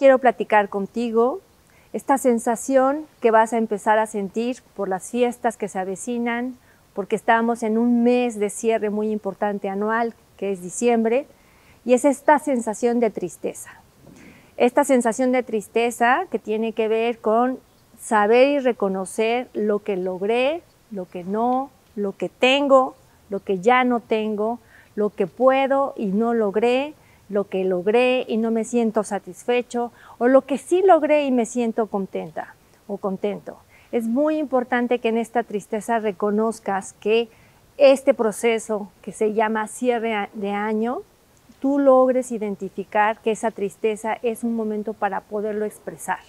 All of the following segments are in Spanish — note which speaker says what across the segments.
Speaker 1: quiero platicar contigo esta sensación que vas a empezar a sentir por las fiestas que se avecinan, porque estamos en un mes de cierre muy importante anual, que es diciembre, y es esta sensación de tristeza. Esta sensación de tristeza que tiene que ver con saber y reconocer lo que logré, lo que no, lo que tengo, lo que ya no tengo, lo que puedo y no logré, lo que logré y no me siento satisfecho, o lo que sí logré y me siento contenta o contento. Es muy importante que en esta tristeza reconozcas que este proceso que se llama cierre de año, tú logres identificar que esa tristeza es un momento para poderlo expresar,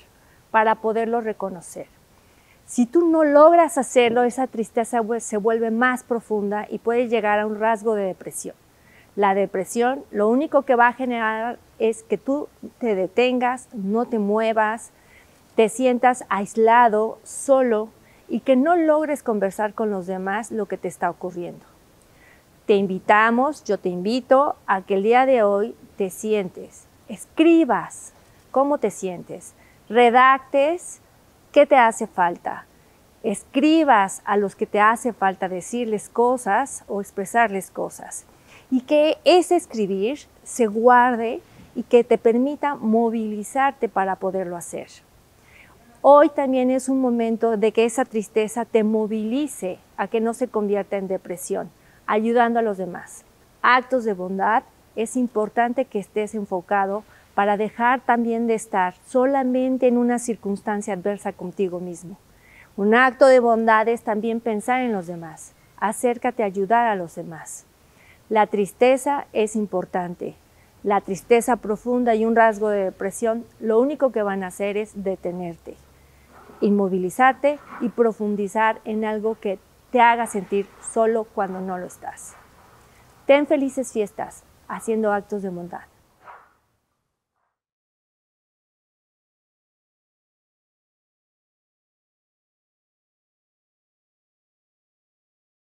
Speaker 1: para poderlo reconocer. Si tú no logras hacerlo, esa tristeza se vuelve más profunda y puede llegar a un rasgo de depresión. La depresión lo único que va a generar es que tú te detengas, no te muevas, te sientas aislado, solo y que no logres conversar con los demás lo que te está ocurriendo. Te invitamos, yo te invito a que el día de hoy te sientes, escribas cómo te sientes, redactes qué te hace falta, escribas a los que te hace falta decirles cosas o expresarles cosas y que ese escribir se guarde y que te permita movilizarte para poderlo hacer. Hoy también es un momento de que esa tristeza te movilice a que no se convierta en depresión, ayudando a los demás. Actos de bondad, es importante que estés enfocado para dejar también de estar solamente en una circunstancia adversa contigo mismo. Un acto de bondad es también pensar en los demás. Acércate a ayudar a los demás. La tristeza es importante. La tristeza profunda y un rasgo de depresión lo único que van a hacer es detenerte, inmovilizarte y profundizar en algo que te haga sentir solo cuando no lo estás. Ten felices fiestas haciendo actos de bondad.